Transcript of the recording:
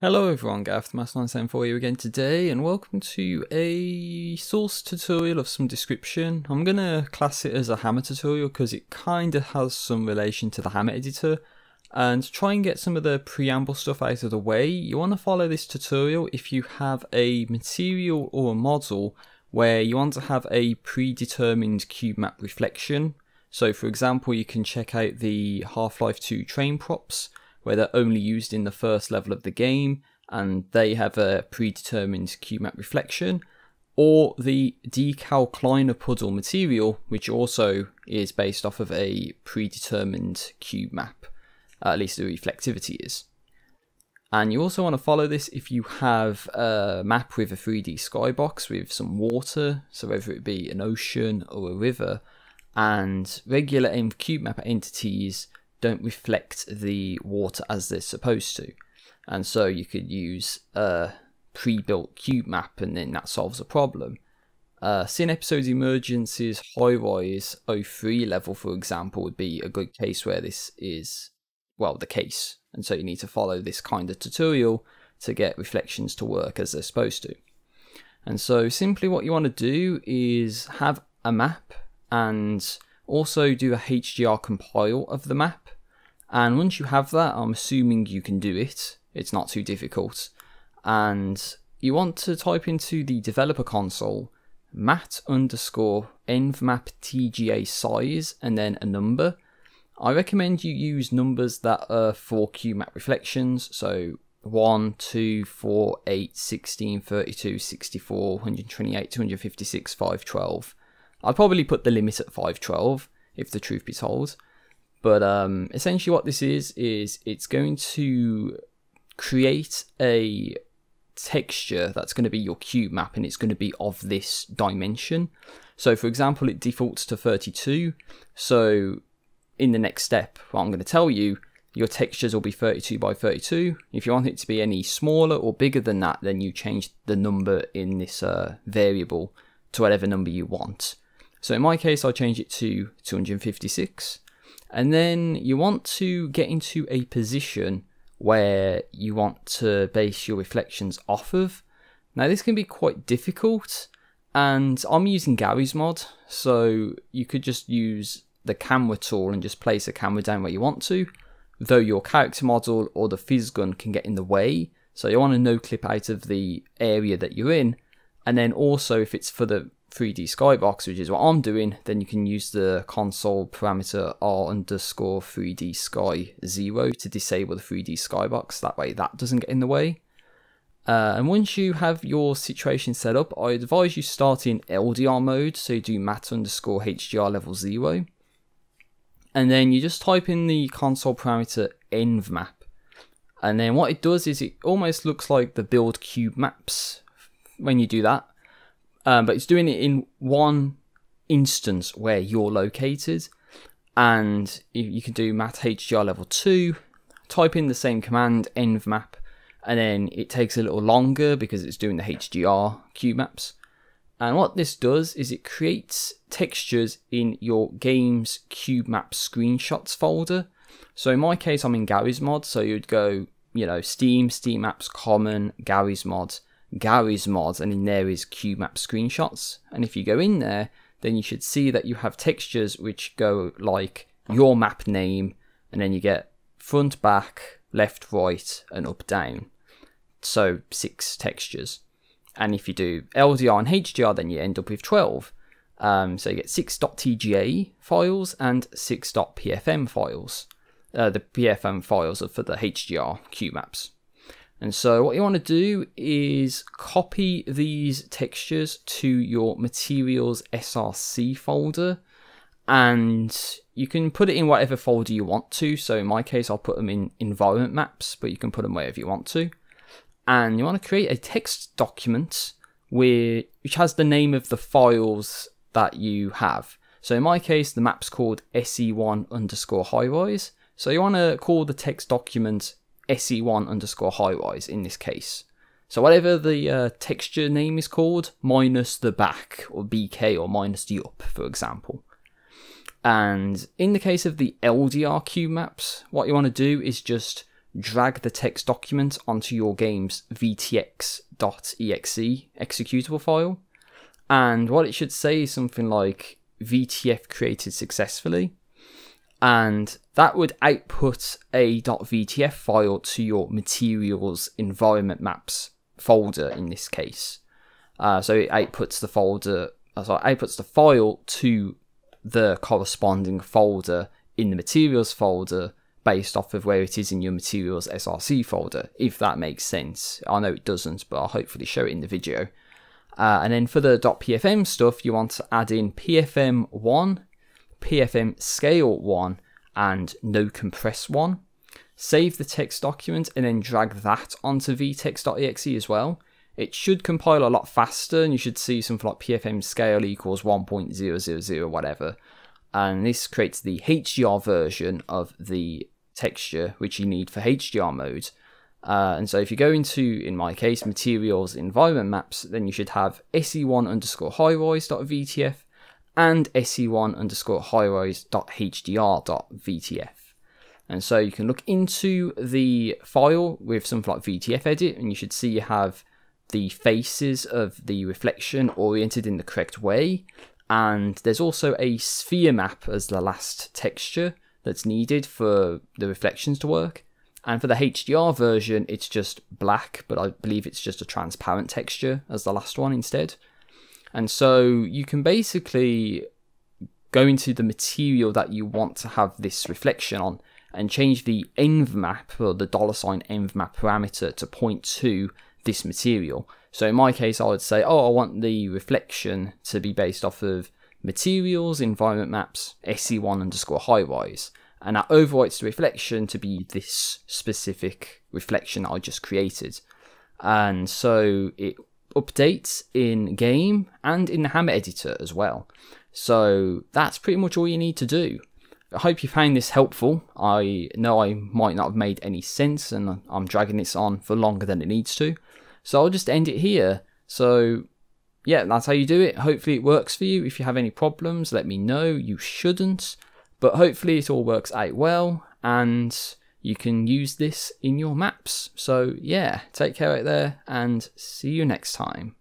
Hello everyone, TheMaster974 for you again today, and welcome to a source tutorial of some description. I'm going to class it as a Hammer tutorial because it kind of has some relation to the Hammer editor. And try and get some of the preamble stuff out of the way, you want to follow this tutorial if you have a material or a model where you want to have a predetermined cube map reflection. So for example, you can check out the Half-Life 2 train props where they're only used in the first level of the game and they have a predetermined cube map reflection, or the decal Kleiner puddle material, which also is based off of a predetermined cube map, at least the reflectivity is. And you also want to follow this if you have a map with a 3D skybox with some water, so whether it be an ocean or a river, and regular cube map entities don't reflect the water as they're supposed to. And so you could use a pre-built cube map and then that solves a problem. Uh, Sin Episodes Emergence's High Rise 03 level, for example, would be a good case where this is, well, the case. And so you need to follow this kind of tutorial to get reflections to work as they're supposed to. And so simply what you want to do is have a map and also do a HDR compile of the map. And once you have that, I'm assuming you can do it. It's not too difficult. And you want to type into the developer console mat underscore envmap tga size and then a number. I recommend you use numbers that are for cube map reflections. So 1, 2, 4, 8, 16, 32, 64, 128, 256, 512. I'd probably put the limit at 512 if the truth be told. But um, essentially, what this is is it's going to create a texture that's going to be your cube map, and it's going to be of this dimension. So, for example, it defaults to 32. So, in the next step, what I'm going to tell you, your textures will be 32 by 32. If you want it to be any smaller or bigger than that, then you change the number in this uh, variable to whatever number you want. So in my case, I change it to 256. And then you want to get into a position where you want to base your reflections off of. Now this can be quite difficult and I'm using Garry's mod so you could just use the camera tool and just place a camera down where you want to though your character model or the phys gun can get in the way so you want to no clip out of the area that you're in and then also if it's for the 3D skybox, which is what I'm doing, then you can use the console parameter r underscore 3D sky 0 to disable the 3D skybox. That way that doesn't get in the way. Uh, and once you have your situation set up, I advise you start in LDR mode, so you do mat underscore HDR level 0. And then you just type in the console parameter envmap. And then what it does is it almost looks like the build cube maps when you do that um, but it's doing it in one instance where you're located. And you can do mat HDR level 2, type in the same command, envmap, and then it takes a little longer because it's doing the HDR cube maps. And what this does is it creates textures in your game's cube map screenshots folder. So in my case, I'm in Garry's mod. So you'd go, you know, Steam, Steam Apps, Common, Garry's mod, Garry's mods and in there is cube map screenshots. And if you go in there, then you should see that you have textures which go like your map name, and then you get front, back, left, right, and up, down. So six textures. And if you do LDR and HDR, then you end up with 12. Um, so you get 6.tga files and 6.pfm files. Uh, the PFM files are for the HDR cube maps. And so what you want to do is copy these textures to your materials SRC folder and you can put it in whatever folder you want to. So in my case, I'll put them in environment maps, but you can put them wherever you want to. And you want to create a text document which has the name of the files that you have. So in my case, the map's called SE1 underscore high rise. So you want to call the text document SE1 underscore high rise in this case. So whatever the uh, texture name is called, minus the back or BK or minus the up, for example. And in the case of the LDR cube maps, what you want to do is just drag the text document onto your game's vtex.exe executable file. And what it should say is something like VTF created successfully. And that would output a .vtf file to your materials environment maps folder in this case. Uh, so it outputs the folder, uh, sorry, outputs the file to the corresponding folder in the materials folder based off of where it is in your materials SRC folder, if that makes sense. I know it doesn't, but I'll hopefully show it in the video. Uh, and then for the .pfm stuff, you want to add in pfm1, pfm scale 1, and no compress 1. Save the text document and then drag that onto vtex.exe as well. It should compile a lot faster and you should see something like pfm scale equals 1.000 whatever. And this creates the HDR version of the texture which you need for HDR mode. Uh, and so if you go into in my case materials environment maps then you should have se1 underscore highrise.vtf and se1 underscore highrise.hdr.vtf and so you can look into the file with something like VTF edit and you should see you have the faces of the reflection oriented in the correct way. And there's also a sphere map as the last texture that's needed for the reflections to work. And for the HDR version, it's just black, but I believe it's just a transparent texture as the last one instead. And so you can basically go into the material that you want to have this reflection on and change the env map or the dollar sign env map parameter to point to this material. So in my case, I would say, oh, I want the reflection to be based off of materials, environment maps, SE1 underscore high. And that overwrites the reflection to be this specific reflection I just created. And so it updates in game and in the Hammer editor as well. So that's pretty much all you need to do. I hope you found this helpful. I know I might not have made any sense and I'm dragging this on for longer than it needs to. So I'll just end it here. So yeah, that's how you do it. Hopefully it works for you. If you have any problems, let me know. You shouldn't, but hopefully it all works out well and you can use this in your maps. So yeah, take care out there and see you next time.